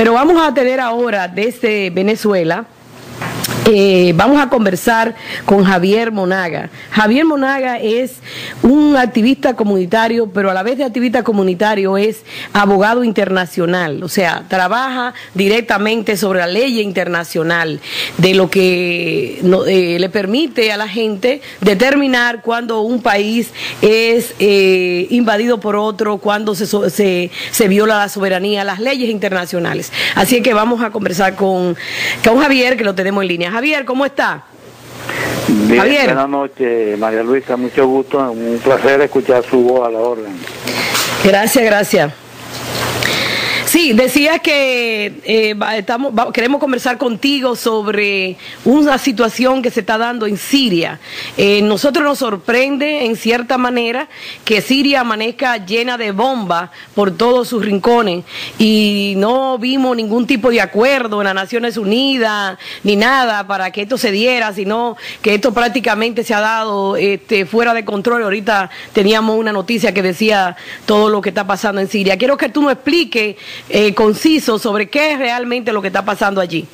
Pero vamos a tener ahora desde Venezuela eh, vamos a conversar con Javier Monaga. Javier Monaga es un activista comunitario, pero a la vez de activista comunitario es abogado internacional, o sea, trabaja directamente sobre la ley internacional, de lo que eh, le permite a la gente determinar cuando un país es eh, invadido por otro, cuando se, se, se, viola la soberanía, las leyes internacionales. Así que vamos a conversar con, con Javier, que lo tenemos en línea. Javier, ¿cómo está? Bien, buenas noches, María Luisa, mucho gusto, un placer escuchar su voz a la orden. Gracias, gracias. Sí, decías que eh, estamos, queremos conversar contigo sobre una situación que se está dando en Siria. Eh, nosotros nos sorprende en cierta manera que Siria amanezca llena de bombas por todos sus rincones y no vimos ningún tipo de acuerdo en las Naciones Unidas ni nada para que esto se diera, sino que esto prácticamente se ha dado este, fuera de control. Ahorita teníamos una noticia que decía todo lo que está pasando en Siria. Quiero que tú nos expliques eh, conciso sobre qué es realmente lo que está pasando allí.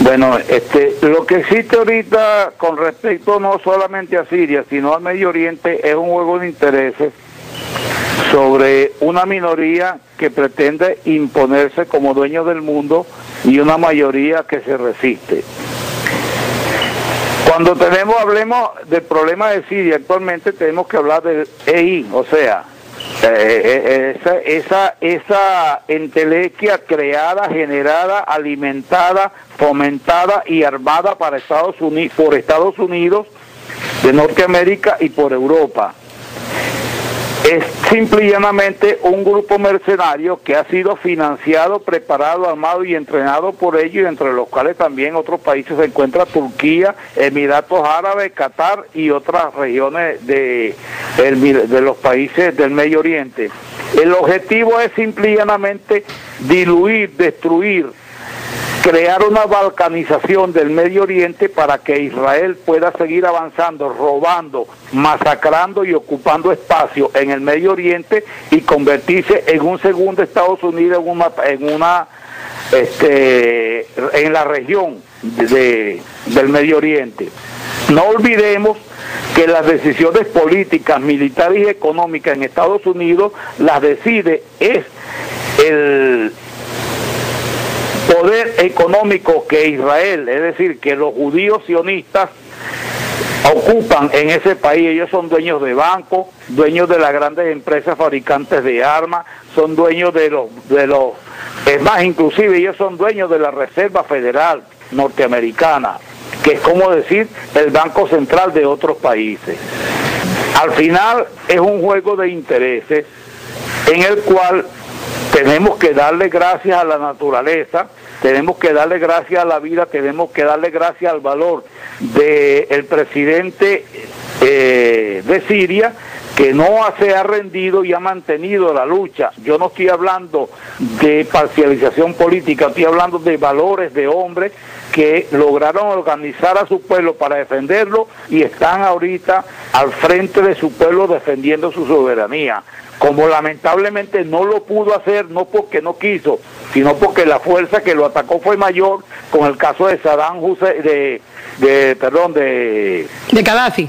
Bueno, este, lo que existe ahorita con respecto no solamente a Siria, sino al Medio Oriente, es un juego de intereses sobre una minoría que pretende imponerse como dueño del mundo y una mayoría que se resiste. Cuando tenemos, hablemos del problema de Siria actualmente, tenemos que hablar del EI, o sea, eh, eh, esa, esa, esa entelequia creada, generada, alimentada, fomentada y armada para Estados Unidos, por Estados Unidos de Norteamérica y por Europa es simple y llanamente un grupo mercenario que ha sido financiado, preparado, armado y entrenado por ellos, entre los cuales también otros países se encuentran Turquía, Emiratos Árabes, Qatar y otras regiones de, de los países del Medio Oriente. El objetivo es simple y llanamente diluir, destruir crear una balcanización del Medio Oriente para que Israel pueda seguir avanzando, robando, masacrando y ocupando espacio en el Medio Oriente y convertirse en un segundo Estados Unidos en una, en una este, en la región de, del Medio Oriente. No olvidemos que las decisiones políticas, militares y económicas en Estados Unidos las decide es el poder económico que Israel, es decir, que los judíos sionistas ocupan en ese país, ellos son dueños de bancos, dueños de las grandes empresas fabricantes de armas, son dueños de los, de los, es más, inclusive ellos son dueños de la Reserva Federal norteamericana, que es como decir el Banco Central de otros países. Al final es un juego de intereses en el cual tenemos que darle gracias a la naturaleza, tenemos que darle gracias a la vida, tenemos que darle gracias al valor del presidente eh, de Siria que no se ha rendido y ha mantenido la lucha. Yo no estoy hablando de parcialización política, estoy hablando de valores de hombres que lograron organizar a su pueblo para defenderlo y están ahorita al frente de su pueblo defendiendo su soberanía como lamentablemente no lo pudo hacer, no porque no quiso, sino porque la fuerza que lo atacó fue mayor, con el caso de Saddam Hussein, de, de perdón, de... De Gaddafi.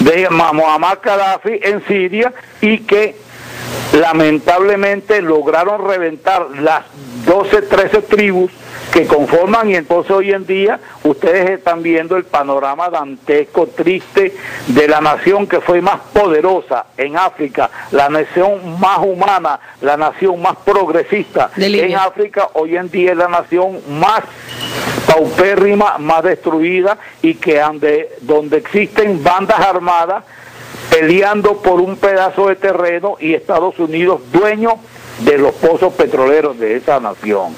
De Muammar Gaddafi en Siria y que lamentablemente lograron reventar las 12, 13 tribus que conforman y entonces hoy en día ustedes están viendo el panorama dantesco, triste de la nación que fue más poderosa en África, la nación más humana, la nación más progresista en África, hoy en día es la nación más paupérrima, más destruida y que ande, donde existen bandas armadas peleando por un pedazo de terreno y Estados Unidos dueño de los pozos petroleros de esa nación.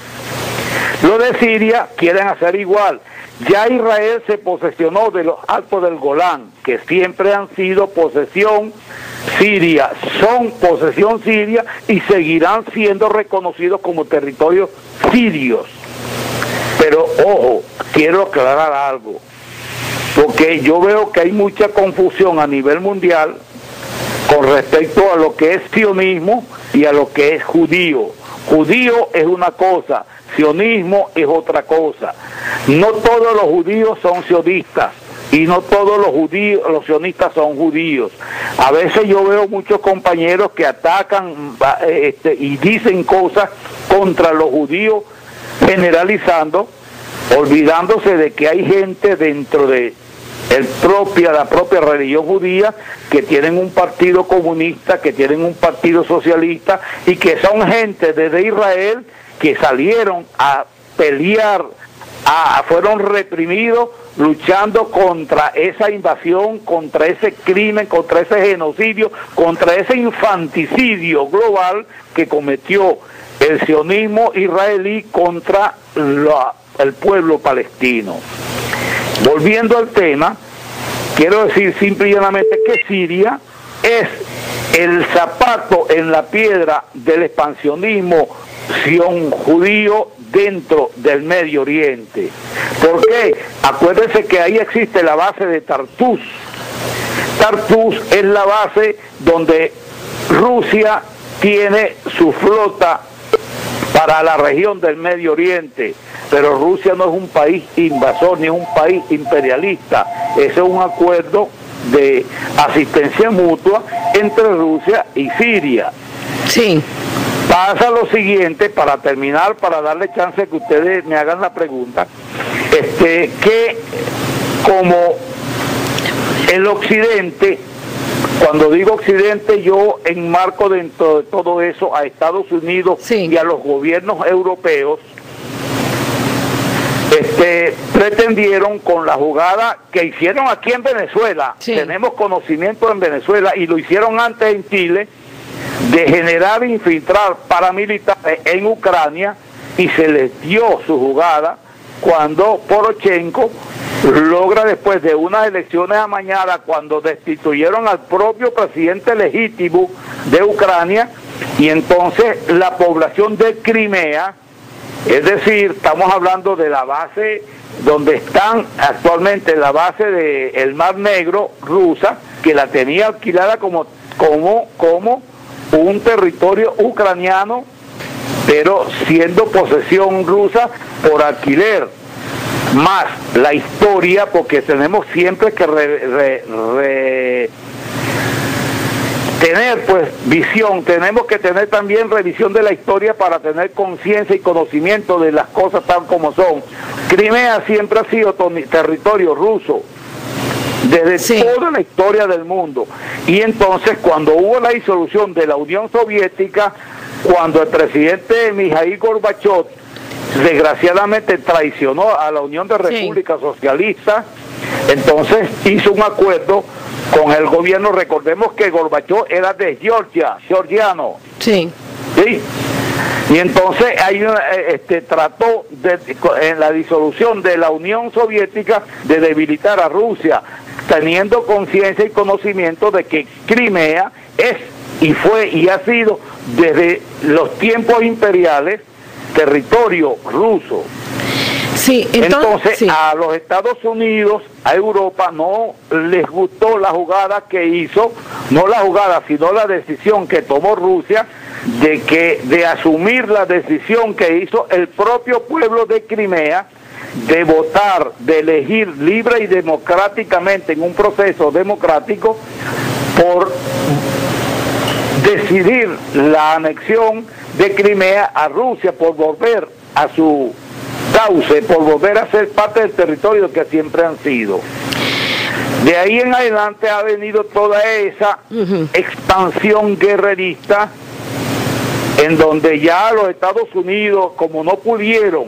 Lo de Siria quieren hacer igual. Ya Israel se posesionó de los altos del Golán, que siempre han sido posesión siria, son posesión siria y seguirán siendo reconocidos como territorios sirios. Pero ojo, quiero aclarar algo, porque yo veo que hay mucha confusión a nivel mundial con respecto a lo que es sionismo y a lo que es judío Judío es una cosa, sionismo es otra cosa. No todos los judíos son sionistas y no todos los judíos, los sionistas son judíos. A veces yo veo muchos compañeros que atacan este, y dicen cosas contra los judíos generalizando, olvidándose de que hay gente dentro de el propia, la propia religión judía, que tienen un partido comunista, que tienen un partido socialista y que son gente desde Israel que salieron a pelear, a, fueron reprimidos luchando contra esa invasión, contra ese crimen, contra ese genocidio, contra ese infanticidio global que cometió el sionismo israelí contra el pueblo palestino. Volviendo al tema, quiero decir simplemente que Siria es el zapato en la piedra del expansionismo sion judío dentro del Medio Oriente. ¿Por qué? Acuérdense que ahí existe la base de Tartus. Tartus es la base donde Rusia tiene su flota para la región del Medio Oriente. Pero Rusia no es un país invasor ni es un país imperialista. Ese es un acuerdo de asistencia mutua entre Rusia y Siria. Sí. Pasa lo siguiente, para terminar, para darle chance que ustedes me hagan la pregunta, este, que como el occidente cuando digo Occidente, yo enmarco dentro de todo eso a Estados Unidos y a los gobiernos europeos. Este, pretendieron con la jugada que hicieron aquí en Venezuela, tenemos conocimiento en Venezuela y lo hicieron antes en Chile, de generar e infiltrar paramilitares en Ucrania y se les dio su jugada cuando Porochenko logra después de unas elecciones amañadas cuando destituyeron al propio presidente legítimo de Ucrania y entonces la población de Crimea, es decir, estamos hablando de la base donde están actualmente la base del Mar Negro rusa, que la tenía alquilada como, como, como un territorio ucraniano, pero siendo posesión rusa por alquiler. Más la historia, porque tenemos siempre que tener pues visión, tenemos que tener también revisión de la historia para tener conciencia y conocimiento de las cosas tal como son. Crimea siempre ha sido territorio ruso desde toda la historia del mundo. Y entonces cuando hubo la disolución de la Unión Soviética, cuando el presidente Mijail Gorbachev desgraciadamente traicionó a la Unión de Repúblicas Socialistas, entonces hizo un acuerdo con el gobierno, recordemos que Gorbachov era de Georgia, georgiano. Sí. Sí. Y entonces hay eh, este, trató de, en la disolución de la Unión Soviética de debilitar a Rusia, teniendo conciencia y conocimiento de que Crimea es y fue y ha sido desde los tiempos imperiales territorio ruso. Sí, entonces, a los Estados Unidos, a Europa, no les gustó la jugada que hizo, no la jugada, sino la decisión que tomó Rusia de que de asumir la decisión que hizo el propio pueblo de Crimea de votar, de elegir libre y democráticamente en un proceso democrático por decidir la anexión de Crimea a Rusia por volver a su cauce, por volver a ser parte del territorio que siempre han sido. De ahí en adelante ha venido toda esa expansión guerrerista en donde ya los Estados Unidos, como no pudieron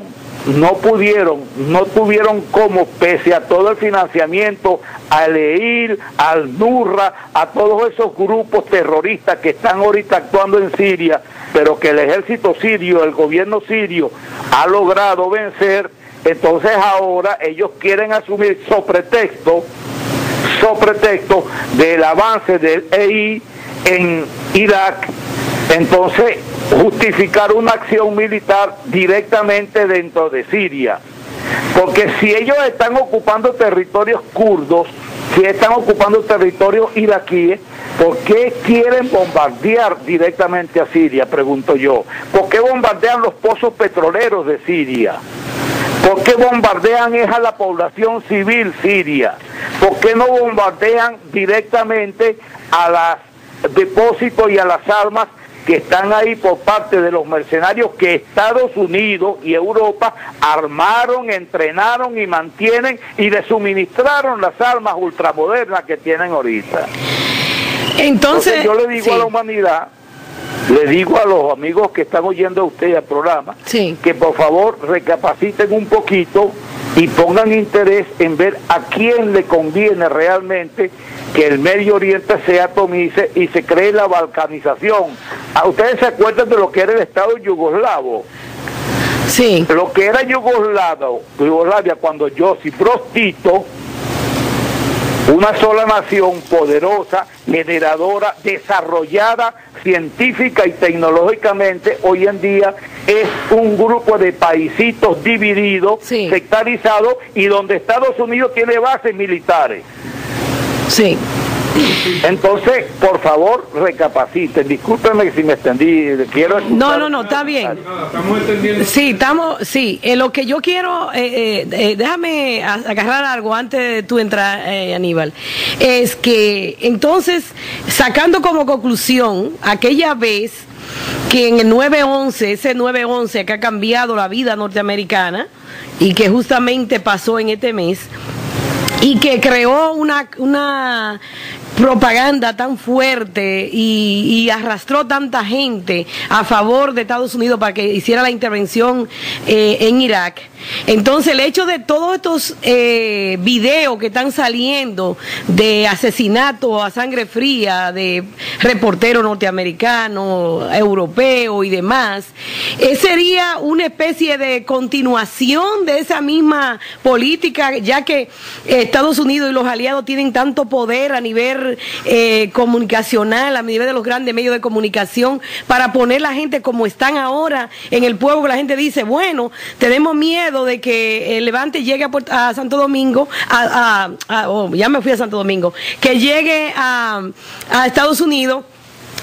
no pudieron, no tuvieron como, pese a todo el financiamiento, al EIL, al NURRA, a todos esos grupos terroristas que están ahorita actuando en Siria, pero que el ejército sirio, el gobierno sirio, ha logrado vencer, entonces ahora ellos quieren asumir sobre pretexto, sobre pretexto del avance del EI en Irak, entonces justificar una acción militar directamente dentro de Siria. Porque si ellos están ocupando territorios kurdos, si están ocupando territorios iraquíes, ¿Por qué quieren bombardear directamente a Siria? Pregunto yo. ¿Por qué bombardean los pozos petroleros de Siria? ¿Por qué bombardean es a la población civil siria? ¿Por qué no bombardean directamente a los depósitos y a las armas que están ahí por parte de los mercenarios que Estados Unidos y Europa armaron, entrenaron y mantienen y le suministraron las armas ultramodernas que tienen ahorita. Entonces, yo le digo a la humanidad, le digo a los amigos que están oyendo a usted el programa, que por favor recapaciten un poquito y pongan interés en ver a quién le conviene realmente que el Medio Oriente se atomice y se cree la balcanización. ¿A ustedes se acuerdan de lo que era el Estado yugoslavo? Sí. Lo que era Yugoslavo, Yugoslavia cuando Josip Broz Tito, una sola nación poderosa, generadora, desarrollada científica y tecnológicamente, hoy en día es un grupo de paisitos divididos, sectarizados y donde Estados Unidos tiene bases militares. Sí. Entonces, por favor, recapaciten. Discúlpenme si me extendí. Quiero no, no, no, está bien. Sí, estamos, sí. Eh, lo que yo quiero, eh, eh, déjame agarrar algo antes de tu entrar, Aníbal. Es que, entonces, sacando como conclusión aquella vez que en el 911, ese 911 que ha cambiado la vida norteamericana y que justamente pasó en este mes, y que creó una, una propaganda tan fuerte y, arrastró tanta gente a favor de Estados Unidos para que hiciera la intervención eh, en Irak. Entonces el hecho de todos estos eh, videos que están saliendo de asesinato a sangre fría de reporteros norteamericanos, europeos y demás, eh, sería una especie de continuación de esa misma política, ya que Estados Unidos y los aliados tienen tanto poder a nivel eh, comunicacional, a nivel de los grandes medios de comunicación, para poner la gente como están ahora en el pueblo, que la gente dice, bueno, tenemos miedo de que el Levante llegue a, Santo Domingo, a, oh, ya me fui a Santo Domingo, que llegue a, a Estados Unidos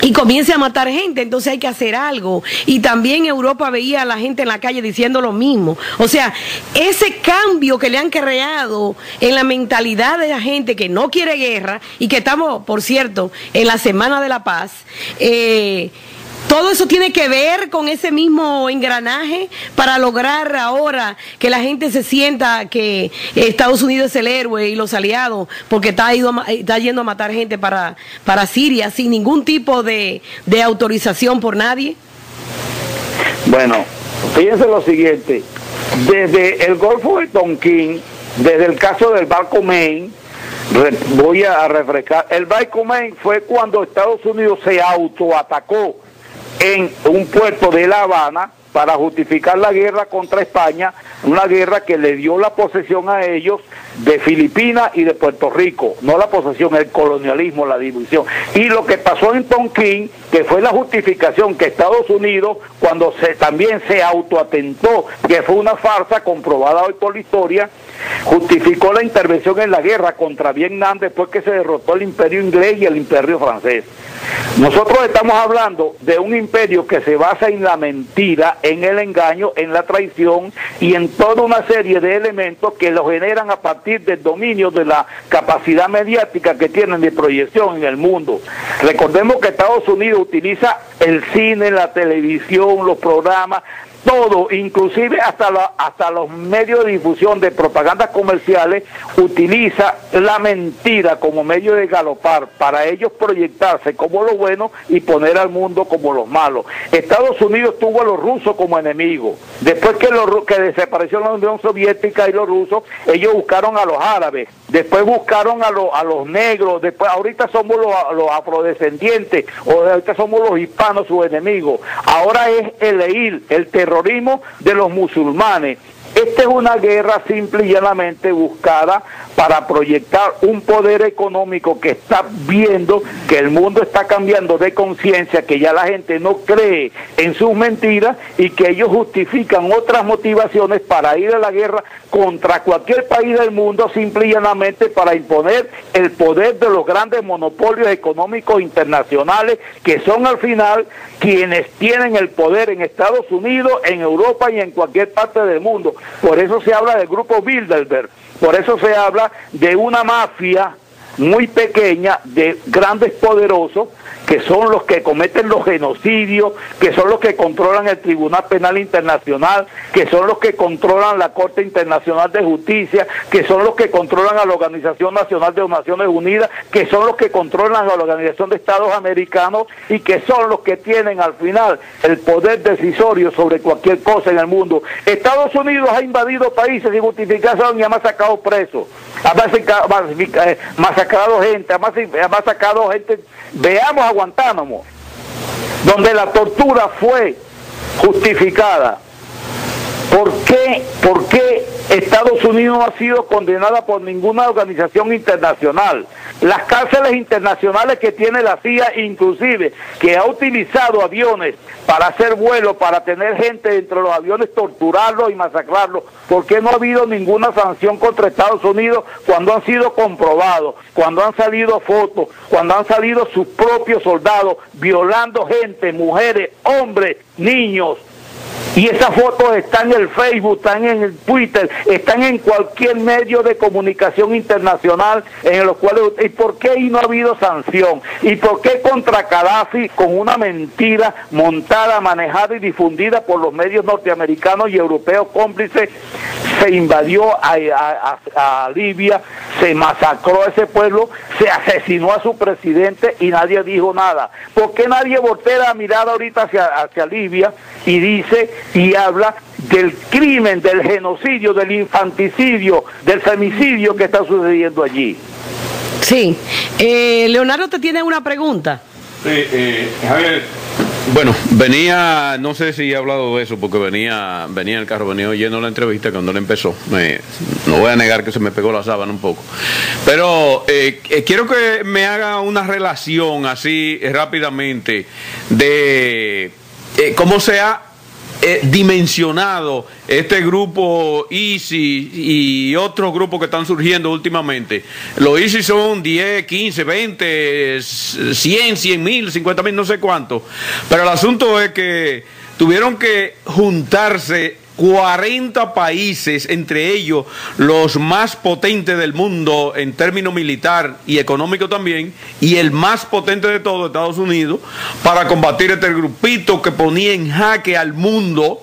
y comience a matar gente, entonces hay que hacer algo. Y también Europa veía a la gente en la calle diciendo lo mismo. O sea, ese cambio que le han creado en la mentalidad de la gente que no quiere guerra y que estamos, por cierto, en la Semana de la Paz, eh, todo eso tiene que ver con ese mismo engranaje para lograr ahora que la gente se sienta que Estados Unidos es el héroe y los aliados, porque está, ido, está yendo a matar gente para, para Siria sin ningún tipo de, autorización por nadie. Bueno, fíjense lo siguiente, desde el Golfo de Tonkin, desde el caso del barco Maine, voy a refrescar, el barco Maine fue cuando Estados Unidos se autoatacó en un puerto de La Habana para justificar la guerra contra España, una guerra que le dio la posesión a ellos de Filipinas y de Puerto Rico, no la posesión, el colonialismo, la división. Y lo que pasó en Tonkin, que fue la justificación que Estados Unidos, cuando se, también se autoatentó, que fue una farsa comprobada hoy por la historia, justificó la intervención en la guerra contra Vietnam después que se derrotó el imperio inglés y el imperio francés. Nosotros estamos hablando de un imperio que se basa en la mentira, en el engaño, en la traición y en toda una serie de elementos que lo generan a partir del dominio de la capacidad mediática que tienen de proyección en el mundo. Recordemos que Estados Unidos utiliza el cine, la televisión, los programas todo, inclusive hasta, hasta los medios de difusión de propagandas comerciales, utiliza la mentira como medio de galopar para ellos proyectarse como lo bueno y poner al mundo como los malos. Estados Unidos tuvo a los rusos como enemigos. Después que, los, que desapareció la Unión Soviética y los rusos, ellos buscaron a los árabes, después buscaron a, los, a los negros, después ahorita somos los, los afrodescendientes, o ahorita somos los hispanos sus enemigos. Ahora es el EIL, el terror terrorismo de los musulmanes. Esta es una guerra simple y llanamente buscada para proyectar un poder económico que está viendo que el mundo está cambiando de conciencia, que ya la gente no cree en sus mentiras y que ellos justifican otras motivaciones para ir a la guerra contra cualquier país del mundo simple y llanamente para imponer el poder de los grandes monopolios económicos internacionales que son al final quienes tienen el poder en Estados Unidos, en Europa y en cualquier parte del mundo. Por eso se habla del grupo Bilderberg, por eso se habla de una mafia muy pequeña de grandes poderosos que son los que cometen los genocidios, que son los que controlan el Tribunal Penal Internacional, que son los que controlan la Corte Internacional de Justicia, que son los que controlan a la Organización Nacional de Naciones Unidas, que son los que controlan a la Organización de Estados Americanos y que son los que tienen al final el poder decisorio sobre cualquier cosa en el mundo. Estados Unidos ha invadido países sin justificación y ha masacrado presos, ha masacrado, gente, ha masacrado gente. Veamos a Guantánamo, donde la tortura fue justificada. ¿Por qué, ¿Por qué Estados Unidos no ha sido condenada por ninguna organización internacional? Las cárceles internacionales que tiene la CIA, inclusive, que ha utilizado aviones para hacer vuelos, para tener gente dentro de los aviones, torturarlos y masacrarlos, ¿por qué no ha habido ninguna sanción contra Estados Unidos cuando han sido comprobados, cuando han salido fotos, cuando han salido sus propios soldados violando gente, mujeres, hombres, niños? Y esas fotos están en el Facebook, están en el Twitter, están en cualquier medio de comunicación internacional en los cuales... ¿Y por qué ahí no ha habido sanción? ¿Y por qué contra Gaddafi con una mentira montada, manejada y difundida por los medios norteamericanos y europeos cómplices se invadió a, Libia, se masacró a ese pueblo, se asesinó a su presidente y nadie dijo nada? ¿Por qué nadie voltea la mirada ahorita hacia, hacia Libia y dice y habla del crimen, del genocidio, del infanticidio, del femicidio que está sucediendo allí. Sí. Eh, Leonardo te tiene una pregunta. Sí, eh, Javier. Bueno, venía, no sé si he hablado de eso, porque venía, venía en el carro, venía oyendo la entrevista cuando él empezó. no voy a negar que se me pegó la sábana un poco. Pero eh, quiero que me haga una relación así rápidamente de cómo se ha eh, dimensionado este grupo ISIS y otros grupos que están surgiendo últimamente. Los ISIS son 10, 15, 20, 100, 100 mil, 50 mil, no sé cuánto. Pero el asunto es que tuvieron que juntarse 40 países, entre ellos los más potentes del mundo en términos militar y económico también, y el más potente de todo, Estados Unidos, para combatir este grupito que ponía en jaque al mundo,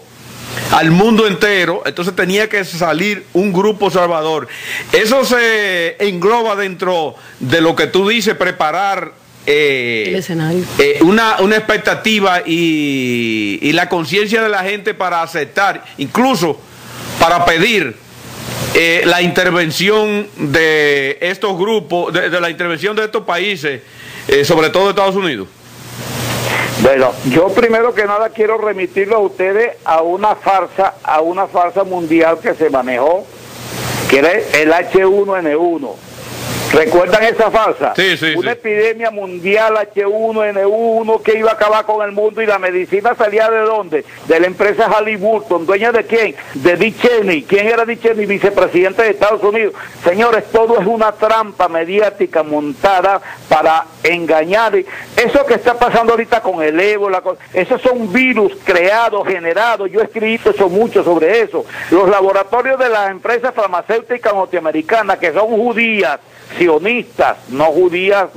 al mundo entero, entonces tenía que salir un grupo salvador. Eso se engloba dentro de lo que tú dices, preparar eh, eh, una, una, expectativa y, la conciencia de la gente para aceptar, incluso para pedir eh, la intervención de estos grupos, de, la intervención de estos países, sobre todo de Estados Unidos? Bueno, yo primero que nada quiero remitirlo a ustedes a una farsa, a una farsa mundial que se manejó, que era el H1N1 ¿Recuerdan esa farsa? Sí, sí, Una epidemia mundial H1N1 que iba a acabar con el mundo y la medicina salía de dónde? De la empresa Halliburton, dueña de quién? De Dick Cheney. ¿Quién era Dick Cheney? Vicepresidente de Estados Unidos. Señores, todo es una trampa mediática montada para engañar. Eso que está pasando ahorita con el ébola, esos son virus creados, generados. Yo he escrito eso mucho sobre eso. Los laboratorios de las empresas farmacéuticas norteamericanas que son judías, sionistas, no judías,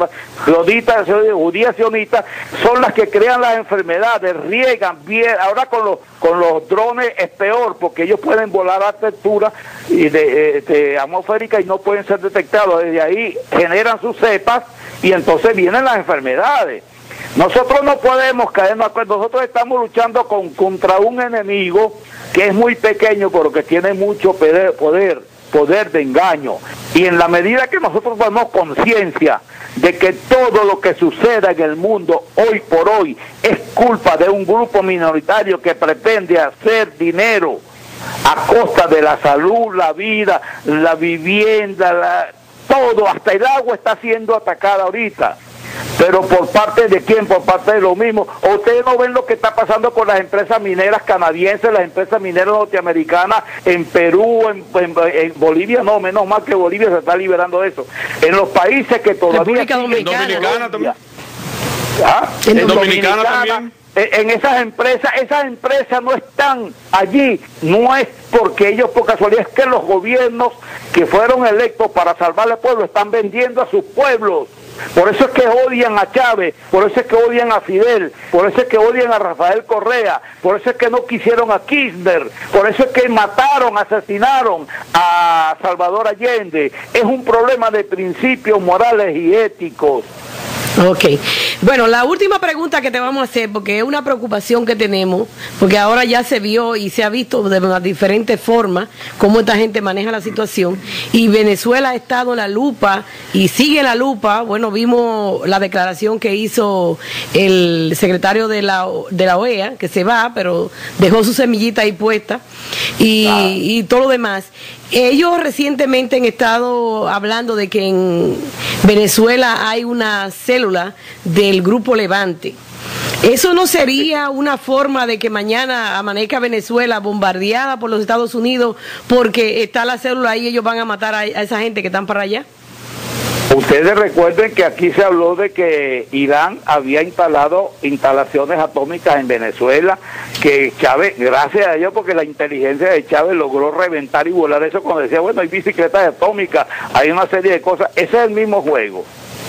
judías, judías sionistas, son las que crean las enfermedades, riegan bien, ahora con los con los drones es peor porque ellos pueden volar a altura y de, de atmosférica y no pueden ser detectados, desde ahí generan sus cepas y entonces vienen las enfermedades. Nosotros no podemos caer nosotros estamos luchando con, contra un enemigo que es muy pequeño pero que tiene mucho poder poder de engaño. Y en la medida que nosotros tomamos conciencia de que todo lo que suceda en el mundo hoy por hoy es culpa de un grupo minoritario que pretende hacer dinero a costa de la salud, la vida, la vivienda, todo, hasta el agua está siendo atacada ahorita. Pero por parte de quién, por parte de lo mismo. Ustedes no ven lo que está pasando con las empresas mineras canadienses, las empresas mineras norteamericanas en Perú, en, Bolivia, no, menos mal que Bolivia se está liberando de eso. En los países que todavía... República Dominicana, también. ¿Ah? En, Dominicana, también. En esas empresas, esas empresas no están allí, no es porque ellos por casualidad es que los gobiernos que fueron electos para salvar al pueblo están vendiendo a sus pueblos. Por eso es que odian a Chávez, por eso es que odian a Fidel, por eso es que odian a Rafael Correa, por eso es que no quisieron a Kirchner, por eso es que mataron, asesinaron a Salvador Allende. Es un problema de principios morales y éticos. Ok. Bueno, la última pregunta que te vamos a hacer, porque es una preocupación que tenemos, porque ahora ya se vio y se ha visto de una diferente forma cómo esta gente maneja la situación, y Venezuela ha estado en la lupa y sigue en la lupa. Bueno, vimos la declaración que hizo el secretario de la, de la OEA, que se va, pero dejó su semillita ahí puesta, y, y todo lo demás. Ellos recientemente han estado hablando de que en Venezuela hay una célula del grupo Levante. ¿Eso no sería una forma de que mañana amanezca Venezuela bombardeada por los Estados Unidos porque está la célula ahí y ellos van a matar a, esa gente que están para allá? Ustedes recuerden que aquí se habló de que Irán había instalado instalaciones atómicas en Venezuela, que Chávez, gracias a ellos, porque la inteligencia de Chávez logró reventar y volar eso cuando decía, bueno, hay bicicletas atómicas, hay una serie de cosas. Ese es el mismo juego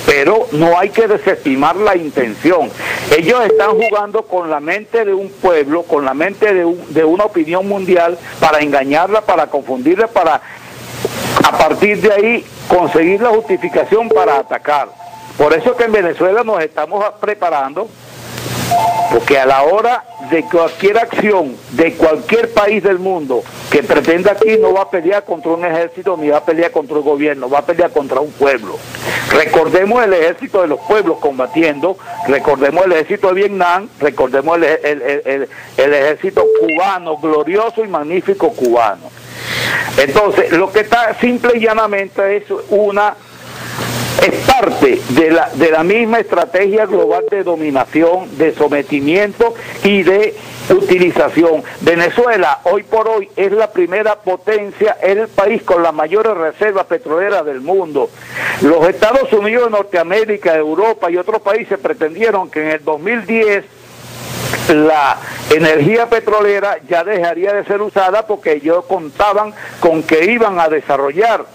pero no hay que desestimar la intención. Ellos están jugando con la mente de un pueblo, con la mente de, de, una opinión mundial para engañarla, para confundirla, para a partir de ahí conseguir la justificación para atacar. Por eso que en Venezuela nos estamos preparando, porque a la hora de cualquier acción de cualquier país del mundo que pretenda aquí no va a pelear contra un ejército ni va a pelear contra un gobierno, va a pelear contra un pueblo. Recordemos el ejército de los pueblos combatiendo, recordemos el ejército de Vietnam, recordemos el ejército cubano, glorioso y magnífico cubano. Entonces, lo que está simple y llanamente es una es parte de la, de la misma estrategia global de dominación, de sometimiento y de utilización. Venezuela hoy por hoy es la primera potencia, es el país con las mayores reservas petroleras del mundo. Los Estados Unidos Norteamérica, Europa y otros países pretendieron que en el 2010 la energía petrolera ya dejaría de ser usada porque ellos contaban con que iban a desarrollar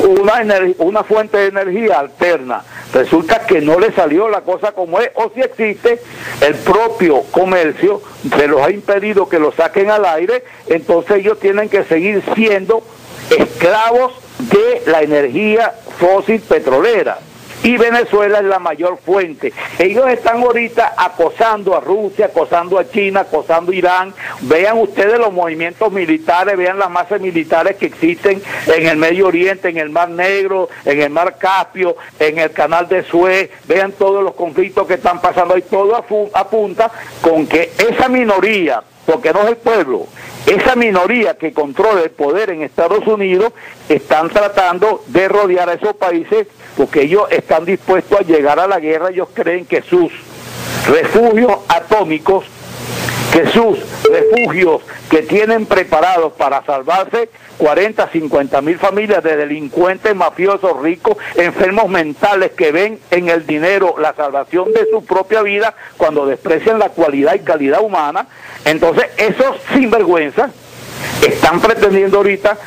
una, una fuente de energía alterna. Resulta que no le salió la cosa como es, o si existe, el propio comercio se los ha impedido que lo saquen al aire, entonces ellos tienen que seguir siendo esclavos de la energía fósil petrolera y Venezuela es la mayor fuente. Ellos están ahorita acosando a Rusia, acosando a China, acosando a Irán. Vean ustedes los movimientos militares, vean las masas militares que existen en el Medio Oriente, en el Mar Negro, en el Mar Caspio, en el Canal de Suez. Vean todos los conflictos que están pasando ahí. Todo apunta con que esa minoría, porque no es el pueblo, esa minoría que controla el poder en Estados Unidos están tratando de rodear a esos países porque ellos están dispuestos a llegar a la guerra, ellos creen que sus refugios atómicos, que sus refugios que tienen preparados para salvarse 40, 50 mil familias de delincuentes, mafiosos, ricos, enfermos mentales que ven en el dinero la salvación de su propia vida cuando desprecian la cualidad y calidad humana. Entonces esos sinvergüenzas están pretendiendo ahorita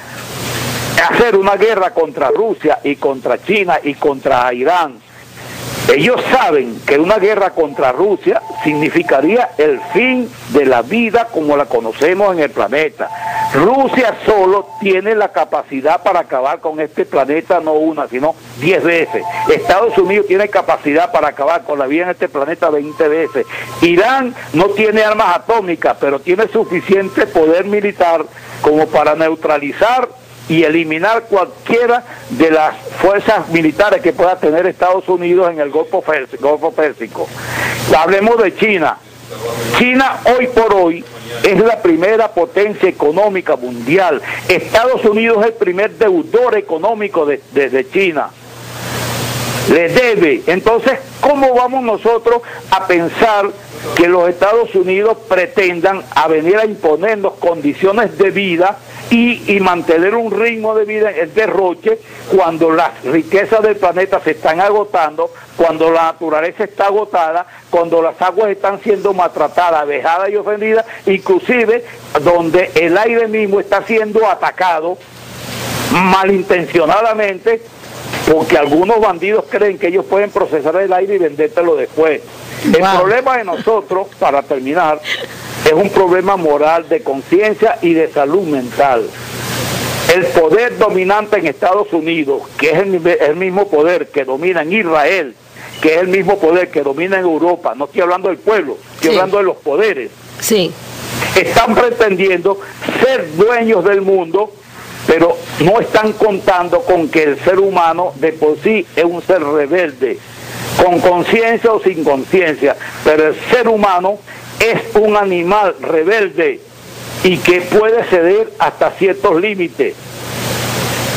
hacer una guerra contra Rusia y contra China y contra Irán. Ellos saben que una guerra contra Rusia significaría el fin de la vida como la conocemos en el planeta. Rusia solo tiene la capacidad para acabar con este planeta, no una, sino diez veces. Estados Unidos tiene capacidad para acabar con la vida en este planeta 20 veces. Irán no tiene armas atómicas, pero tiene suficiente poder militar como para neutralizar y eliminar cualquiera de las fuerzas militares que pueda tener Estados Unidos en el Golfo Pérsico. Hablemos de China. China hoy por hoy es la primera potencia económica mundial. Estados Unidos es el primer deudor económico de, de China le debe. Entonces, ¿cómo vamos nosotros a pensar que los Estados Unidos pretendan a venir a imponernos condiciones de vida y, mantener un ritmo de vida en el derroche cuando las riquezas del planeta se están agotando, cuando la naturaleza está agotada, cuando las aguas están siendo maltratadas, vejadas y ofendidas, inclusive donde el aire mismo está siendo atacado malintencionadamente porque algunos bandidos creen que ellos pueden procesar el aire y vendértelo después. El problema de nosotros, para terminar, es un problema moral de conciencia y de salud mental. El poder dominante en Estados Unidos, que es el, mismo poder que domina en Israel, que es el mismo poder que domina en Europa, no estoy hablando del pueblo, estoy hablando de los poderes. Sí. Están pretendiendo ser dueños del mundo pero no están contando con que el ser humano de por sí es un ser rebelde, con conciencia o sin conciencia, pero el ser humano es un animal rebelde y que puede ceder hasta ciertos límites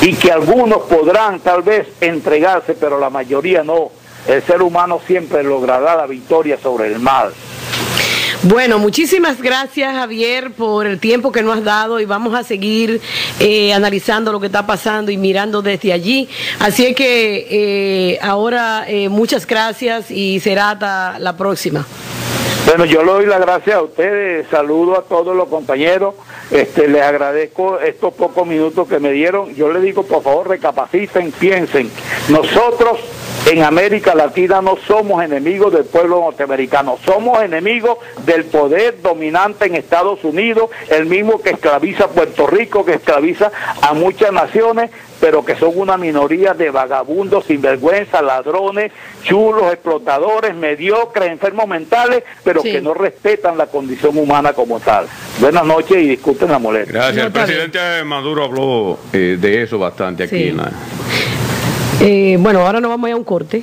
y que algunos podrán tal vez entregarse, pero la mayoría no. El ser humano siempre logrará la victoria sobre el mal. Bueno, muchísimas gracias Javier por el tiempo que nos has dado y vamos a seguir eh, analizando lo que está pasando y mirando desde allí. Así que eh, ahora eh, muchas gracias y será hasta la próxima. Bueno, yo le doy las gracias a ustedes, saludo a todos los compañeros, este, les agradezco estos pocos minutos que me dieron. Yo les digo, por favor, recapaciten, piensen. Nosotros en América Latina no somos enemigos del pueblo norteamericano, somos enemigos del poder dominante en Estados Unidos, el mismo que esclaviza a Puerto Rico, que esclaviza a muchas naciones, pero que son una minoría de vagabundos, sinvergüenza, ladrones, chulos, explotadores, mediocres, enfermos mentales, pero que no respetan la condición humana como tal. Buenas noches y disculpen la molestia. Gracias. el presidente Maduro habló eh, de eso bastante aquí. Eh, bueno, ahora nos vamos a ir a un corte.